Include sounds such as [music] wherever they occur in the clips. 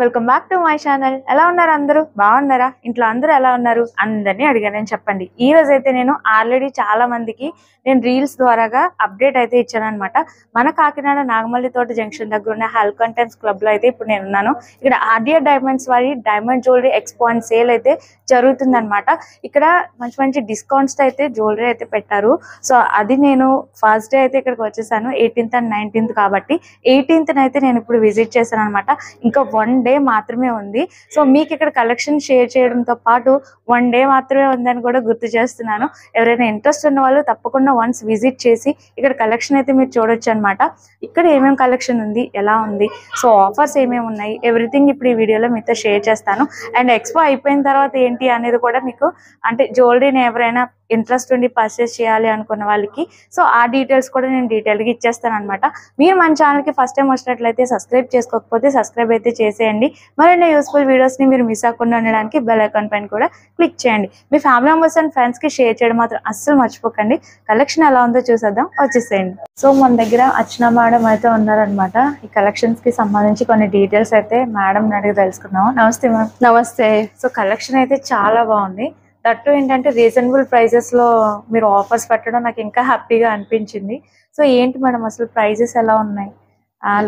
Welcome back to my channel. ఎలా ఉన్నారు అందరూ? బాగున్నారా? ఇంట్లో అందరూ ఎలా ఉన్నారు? అందరినీ అడిగానని చెప్పండి. ఈ రోజు అయితే నేను ఆల్రెడీ చాలా మందికి నేను రీల్స్ ద్వారాగా అప్డేట్ అయితే ఇచ్చాను అనమాట మన కాకినాడ నాగమల్లి తోట జంక్షన్ దగ్గర ఉన్న హెల్ కంటెంట్స్ క్లబ్లో అయితే ఇప్పుడు నేను ఉన్నాను ఇక్కడ ఆర్డియర్ డైమండ్స్ వారి diamond jewellery expo and sale అయితే జరుగుతుంది అనమాట ఇక్కడ మంచి మంచి డిస్కౌంట్స్ అయితే జ్యువెలరీ అయితే పెట్టారు. సో అది నేను ఫస్ట్ డే అయితే ఇక్కడికి వచ్చేసాను. ఎయిటీన్త్ అండ్ నైన్టీన్త్ కాబట్టి ఎయిటీన్త్ అయితే నేను ఇప్పుడు విజిట్ చేశాను అనమాట ఇంకా వన్ డే మాత్రమే ఉంది. సో మీకు ఇక్కడ కలెక్షన్ షేర్ చేయడంతో పాటు వన్ డే మాత్రమే ఉందని కూడా గుర్తు చేస్తున్నాను. ఎవరైనా ఇంట్రెస్ట్ ఉన్న వాళ్ళు తప్పకుండా వన్స్ విజిట్ చేసి ఇక్కడ కలెక్షన్ అయితే మీరు చూడొచ్చు అనమాట ఇక్కడ ఏమేమి కలెక్షన్ ఉంది? ఎలా ఉంది? సో ఆఫర్స్ ఏమేమి ఉన్నాయి? ఎవ్రీథింగ్ ఇప్పుడు ఈ వీడియోలో మీతో షేర్ చేస్తాను. అండ్ ఎక్స్పో అయిపోయిన తర్వాత ఏంటి? అనేది కూడా మీకు అంటే జ్యువెలరీని ఎవరైనా ఇంట్రెస్ట్ ఉండి పర్చేస్ చేయాలి అనుకున్న వాళ్ళకి. సో ఆ డీటెయిల్స్ కూడా నేను డీటెయిల్గా ఇచ్చేస్తాను అనమాట మీరు మన ఛానల్కి ఫస్ట్ టైం వచ్చినట్లయితే సబ్స్క్రైబ్ చేసుకోకపోతే సబ్స్క్రైబ్ అయితే చేసేయండి. మరిన్ని యూస్ఫుల్ వీడియోస్ని మీరు మిస్ అవ్వకుండా ఉండడానికి బెల్ ఐకాన్ పైన కూడా క్లిక్ చేయండి. మీ ఫ్యామిలీ మెంబర్స్ అండ్ ఫ్రెండ్స్కి షేర్ చేయడం మాత్రం అస్సలు మర్చిపోకండి. కలెక్షన్ ఎలా ఉందో చూసేద్దాం. వచ్చేసేయండి. సో మన దగ్గర అర్చన మేడం అయితే ఉన్నారనమాట ఈ కలెక్షన్స్కి సంబంధించి కొన్ని డీటెయిల్స్ అయితే మేడం అడిగి తెలుసుకున్నాం నమస్తే మ్యామ్ నమస్తే. సో కలెక్షన్ అయితే చాలా బాగుంది. దట్టు ఏంటంటే రీజనబుల్ ప్రైజెస్లో మీరు ఆఫర్స్ పెట్టడం నాకు ఇంకా హ్యాపీగా అనిపించింది. సో ఏంటి మేడం అసలు ప్రైజెస్ ఎలా ఉన్నాయి?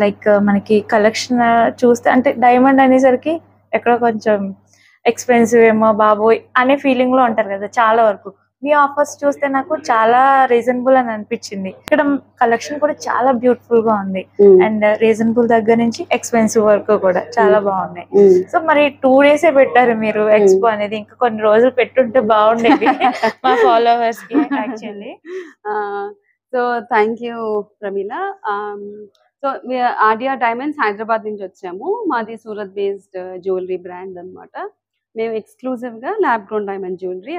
లైక్ మనకి కలెక్షన్ చూస్తే అంటే డైమండ్ అనేసరికి ఎక్కడ కొంచెం ఎక్స్పెన్సివ్ ఏమో బాబోయ్ అనే ఫీలింగ్లో ఉంటారు కదా చాలా వరకు. మీ ఆఫర్స్ చూస్తే నాకు చాలా రీజనబుల్ అని అనిపించింది. ఇక్కడ కలెక్షన్ కూడా చాలా బ్యూటిఫుల్గా ఉంది. అండ్ రీజనబుల్ దగ్గర నుంచి ఎక్స్పెన్సివ్ వరకు కూడా చాలా బాగున్నాయి. సో మరి టూ డేసే పెట్టారు మీరు ఎక్స్పో అనేది. ఇంకా కొన్ని రోజులు పెట్టుంటే బాగుండేది మా ఫాలోవర్స్కి actually [laughs] so thank you Pramila. So Aadya diamonds Hyderabad నుంచి వచ్చాము. మాది సూరత్ బేస్డ్ జ్యువెలరీ బ్రాండ్ అన్నమాట. మేము ఎక్స్క్లూజివ్గా ల్యాబ్ గ్రోన్ డైమండ్ జ్యువెలరీ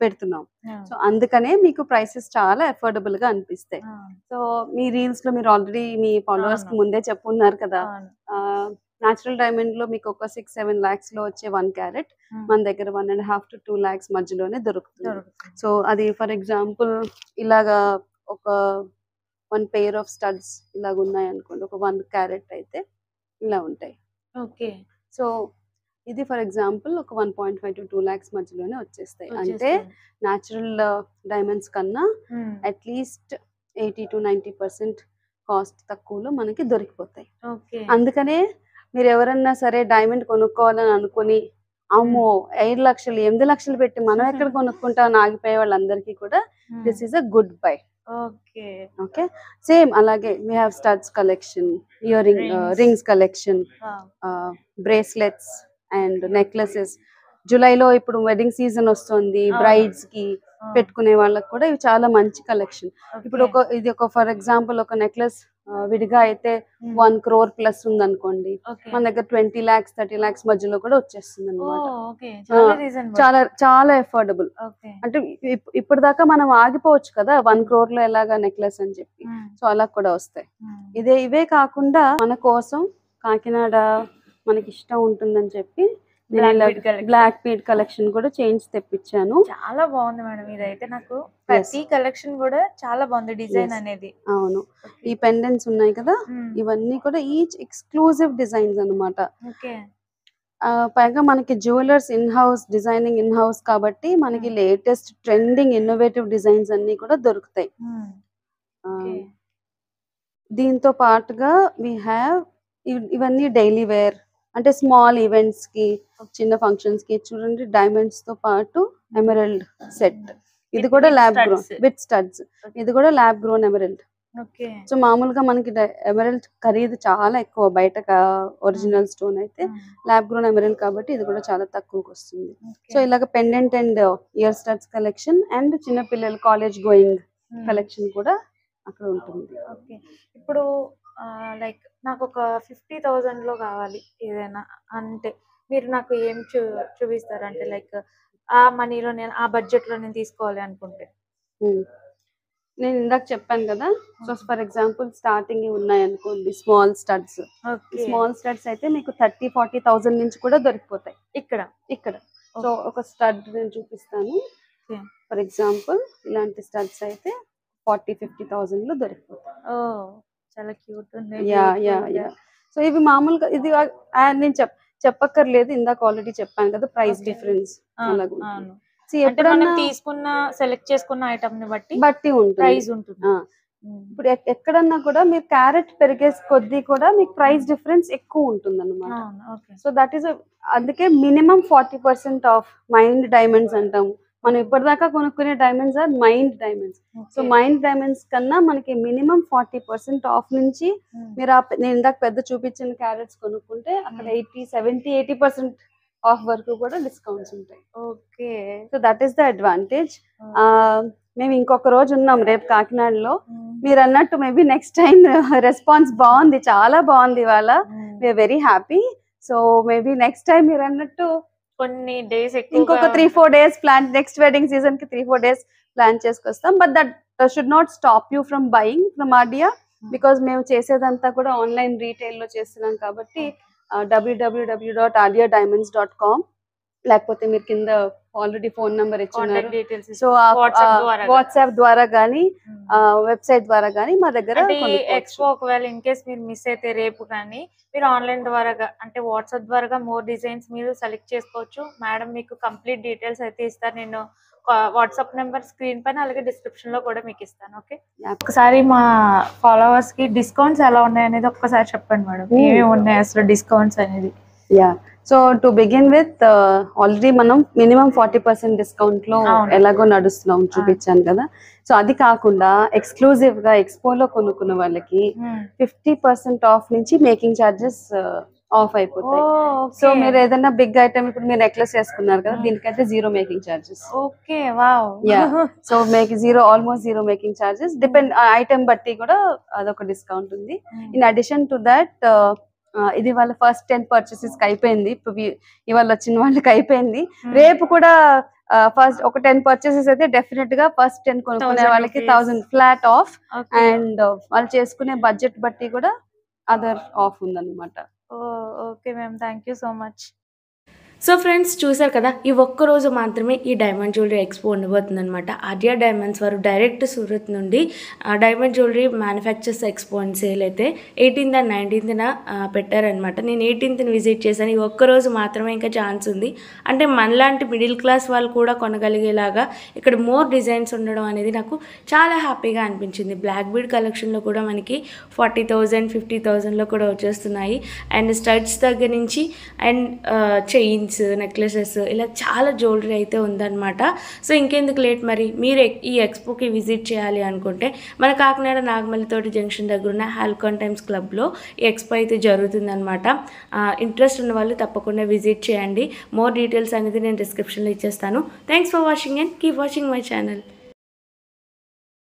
పెడుతున్నాం. సో అందుకనే మీకు ప్రైసెస్ చాలా అఫోర్డబుల్గా అనిపిస్తాయి సో మీ రీల్స్లో మీరు ఆల్రెడీ మీ ఫాలోవర్స్కి. ముందే చెప్పున్నారు కదా. న్యాచురల్ డైమండ్లో మీకు ఒక సిక్స్ సెవెన్ లాక్స్లో వచ్చే వన్ క్యారెట్ మన దగ్గర one and half to two lakhs మధ్యలోనే దొరుకుతుంది. సో అది ఫర్ ఎగ్జాంపుల్ ఇలాగా ఒక వన్ పెయిర్ ఆఫ్ స్టడ్స్ ఇలాగ ఉన్నాయి అనుకోండి ఒక వన్ క్యారెట్ అయితే ఇలా ఉంటాయి. ఓకే. సో ఇది ఫర్ ఎగ్జాంపుల్ ఒక one point five to two lakhs మధ్యలోనే వచ్చేస్తాయి. అంటే న్యాచురల్ డైమండ్స్ కన్నా at least eighty to ninety percent cost తక్కువలో మనకి దొరికిపోతాయి. ఓకే. అందుకనే మీరు ఎవరన్నా సరే డైమండ్ కొనుక్కోవాలని అనుకుని అమ్మో ఐదు లక్షలు ఎనిమిది లక్షలు పెట్టి మనం ఎక్కడ [laughs] కొనుక్కుంటాం ఆగిపోయే వాళ్ళందరికీ కూడా this is a good buy okay. Okay? Same అలాగే we have studs collection ear ring. Rings collection bracelets and necklaces. జూలైలో ఇప్పుడు వెడ్డింగ్ సీజన్ వస్తుంది. బ్రైడ్స్కి పెట్టుకునే వాళ్ళకి కూడా ఇవి చాలా మంచి కలెక్షన్ ఇప్పుడు ఒక ఇది ఒక ఫర్ ఎగ్జాంపుల్ ఒక నెక్లెస్ విడిగా అయితే వన్ క్రోర్ ప్లస్ ఉంది అనుకోండి మన దగ్గర ట్వంటీ లాక్స్ థర్టీ లాక్స్ మధ్యలో కూడా వచ్చేస్తుంది అనమాట చాలా చాలా ఓకే. అంటే ఇప్- ఇప్పుడు దాకా మనం ఆగిపోవచ్చు కదా వన్ క్రోర్లో ఎలాగా నెక్లెస్ అని చెప్పి. సో అలా కూడా వస్తాయి. ఇదే ఇవే కాకుండా మన కోసం కాకినాడ మనకి ఇష్టం ఉంటుందని చెప్పి. బ్లాక్ బీడ్ కలెక్షన్ కూడా చేంజ్ తెప్పించాను. చాలా బాగుంది మేడం ఇదైతే నాకు. ప్రతి కలెక్షన్ కూడా చాలా బాగుంది డిజైన్. అనేది. అవును. ఈ పెండెంట్స్ ఉన్నాయి కదా ఇవన్నీ కూడా ఈచ్ ఎక్స్క్లూజివ్ డిజైన్స్ ఆ, పైగా మనకి jewellers in house designing in house కాబట్టి మనకి లేటెస్ట్ ట్రెండింగ్ ఇన్నోవేటివ్ డిజైన్స్ అన్ని కూడా దొరుకుతాయి. ఆ, దీంతో పాటుగా వీ హ్యావ్ ఇవన్నీ డైలీ వేర్ అంటే స్మాల్ ఈవెంట్స్కి చిన్న ఫంక్షన్స్కి చూడండి డైమండ్స్తో పాటు ఎమరల్డ్ సెట్ ఇది కూడా ల్యాబ్. గ్రోన్ విత్ స్టడ్స్ ఇది కూడా ల్యాబ్ గ్రోన్ ఎమరల్డ్ సో మామూలుగా మనకి ఎమరల్డ్ ఖరీదు చాలా ఎక్కువ బయట ఒరిజినల్ స్టోన్ అయితే ల్యాబ్ గ్రోన్ ఎమరల్డ్ కాబట్టి ఇది కూడా చాలా తక్కువకి వస్తుంది. సో ఇలాగ pendant and ear studs collection and చిన్న పిల్లల కాలేజ్ గోయింగ్ కలెక్షన్ కూడా అక్కడ ఉంటుంది. ఇప్పుడు లైక్ నాకు ఒక ఫిఫ్టీ థౌజండ్లో కావాలి ఏదైనా. అంటే మీరు నాకు ఏం చూ చూపిస్తారు అంటే లైక్ ఆ మనీలో నేను ఆ బడ్జెట్లో నేను తీసుకోవాలి అనుకుంటే. నేను ఇందాక చెప్పాను కదా. సో ఫర్ ఎగ్జాంపుల్ స్టార్టింగ్ ఉన్నాయి అనుకోండి స్మాల్ స్టడ్స్. స్మాల్ స్టడ్స్ అయితే మీకు థర్టీ ఫార్టీ థౌసండ్ నుంచి కూడా దొరికిపోతాయి. ఇక్కడ? ఇక్కడ. సో ఒక స్టడ్ నేను చూపిస్తాను. ఫర్ ఎగ్జాంపుల్ ఇలాంటి స్టడ్స్ అయితే ఫార్టీ ఫిఫ్టీ థౌసండ్లో దొరికిపోతాయి చాలా క్యూట్ ఉంది. యా యా సో ఇవి మామూలుగా ఇది నేను చెప్ చెప్పక్కర్లేదు. ఇందాక ఆల్రెడీ చెప్పాను కదా ప్రైస్. డిఫరెన్స్ ఎప్పుడన్నా తీసుకున్న సెలెక్ట్ చేసుకున్న ఐటమ్ని బట్టి బట్టి ఉంటుంది. ప్రైస్ ఉంటుంది. ఆ. ఇప్పుడు ఎక్- ఎక్కడన్నా కూడా మీరు క్యారెట్ పెరిగే కొద్దీ కూడా మీకు ప్రైస్ డిఫరెన్స్ ఎక్కువ ఉంటుంది అనమాట సో దట్ ఈస్ అందుకే minimum forty percent off mined diamonds అంటాం మనం ఇప్పటిదాకా కొనుక్కునే diamonds are mined diamonds so mined diamonds కన్నా మనకి మినిమం ఫార్టీ పర్సెంట్ ఆఫ్ నుంచి మీరు ఆ నేను ఇందాక పెద్ద చూపించిన క్యారెట్స్ కొనుక్కుంటే అక్కడ Hmm. Eighty seventy eighty percent off వరకు కూడా డిస్కౌంట్స్ ఉంటాయి. Okay so that is the advantage మేము ఇంకొక రోజు ఉన్నాం రేపు కాకినాడలో. మీరు అన్నట్టు మేబీ నెక్స్ట్ టైం రెస్పాన్స్ బాగుంది చాలా బాగుంది ఇవాళ. We are very happy so maybe next time మీరు అన్నట్టు కొన్ని డేస్ ఇంకొక three four days plan next wedding సీజన్కి three four days plan చేసుకొస్తాం. But that should not stop you from buying from Aadya because మేము చేసేదంతా కూడా ఆన్లైన్ రీటైల్లో చేస్తున్నాం కాబట్టి డబ్ల్యూడబ్ల్యూడబ్ల్యూ dot Aadya diamonds dot com లేకపోతే మీరు కింద already phone number details so. WhatsApp ద్వారా కానీ వెబ్సైట్ ద్వారా కానీ మా దగ్గర. ఎక్స్పో ఒకవేళ ఇన్ కేస్ మీరు మిస్ అయితే రేపు కానీ మీరు ఆన్లైన్ ద్వారా అంటే వాట్సాప్ ద్వారా మోర్ డిజైన్స్ మీరు సెలెక్ట్ చేసుకోవచ్చు మేడం మీకు కంప్లీట్ డీటెయిల్స్ అయితే ఇస్తారు నేను వాట్సాప్ నెంబర్ స్క్రీన్ పైన అలాగే డిస్క్రిప్షన్లో కూడా మీకు ఇస్తాను ఓకే. ఒకసారి మా ఫాలోవర్స్కి డిస్కౌంట్స్ ఎలా ఉన్నాయి అనేది ఒక్కసారి చెప్పండి మేడం Hmm. ఏమేమి ఉన్నాయి అసలు డిస్కౌంట్స్ అనేది yeah so to begin with already మనం మినిమం ఫార్టీ పర్సెంట్ డిస్కౌంట్లో. ఎలాగో నడుస్తున్నాం చూపించాను కదా. సో అది కాకుండా ఎక్స్క్లూజివ్గా ఎక్స్పోలో కొనుక్కున్న వాళ్ళకి ఫిఫ్టీ పర్సెంట్ ఆఫ్ నుంచి మేకింగ్ చార్జెస్ ఆఫ్ అయిపోతాయి. సో మీరు ఏదైనా బిగ్ ఐటమ్ ఇప్పుడు మీరు నెక్లెస్ వేసుకున్నారు కదా Hmm. దీనికైతే zero making charges okay wow. Yeah. So make zero almost zero making charges depend item బట్టి కూడా అదొక డిస్కౌంట్ ఉంది. ఇన్ అడిషన్ టు దట్ ఇది వాళ్ళ ఫస్ట్ టెన్ పర్చేసెస్కి అయిపోయింది. ఇవాళ వచ్చిన వాళ్ళకి అయిపోయింది. రేపు కూడా ఫస్ట్ ఒక టెన్ పర్చేసెస్ అయితే డెఫినెట్గా ఫస్ట్ టెన్ కొనుక్కునే 1000 వాళ్ళకి. థౌసండ్ ఫ్లాట్ ఆఫ్ అండ్ వాళ్ళు చేసుకునే బడ్జెట్ బట్టి కూడా అదర్ ఆఫ్ ఉందన్నమాట. Okay ma'am thank you so much so friends చూసారు కదా? ఈ ఒక్క రోజు మాత్రమే ఈ డైమండ్ జ్యువెలరీ ఎక్స్పో ఉండబోతుంది అనమాట డైమండ్స్ వారు డైరెక్ట్ సూరత్ నుండి diamond jewellery manufacturers expo and sale అయితే ఎయిటీన్త్ అండ్ నైన్టీన్త్న పెట్టారనమాట నేను ఎయిటీన్త్ని విజిట్ చేశాను. ఈ ఒక్క రోజు మాత్రమే ఇంకా ఛాన్స్ ఉంది. అంటే మనలాంటి మిడిల్ క్లాస్ వాళ్ళు కూడా కొనగలిగేలాగా ఇక్కడ మోర్ డిజైన్స్ ఉండడం అనేది నాకు చాలా హ్యాపీగా అనిపించింది. బ్లాక్ బీడ్ కలెక్షన్లో కూడా మనకి ఫార్టీ థౌజండ్ ఫిఫ్టీ థౌజండ్లో కూడా వచ్చేస్తున్నాయి. అండ్ స్టడ్స్ దగ్గర నుంచి అండ్ చైన్స్ నెక్లెసెస్ ఇలా చాలా జ్యువెలరీ అయితే ఉందన్నమాట. సో ఇంకెందుకు లేట్ మరి? మీరు ఈ ఎక్స్పోకి విజిట్ చేయాలి అనుకుంటే మన కాకినాడ నాగమల్లితోటి జంక్షన్ దగ్గర ఉన్న హాల్కాన్ టైమ్స్ క్లబ్లో ఈ ఎక్స్పో అయితే జరుగుతుందన్నమాట. ఇంట్రెస్ట్ ఉన్న వాళ్ళు తప్పకుండా విజిట్ చేయండి. మోర్ డీటెయిల్స్ అనేది నేను డిస్క్రిప్షన్లో ఇచ్చేస్తాను. Thanks for watching and keep watching my channel.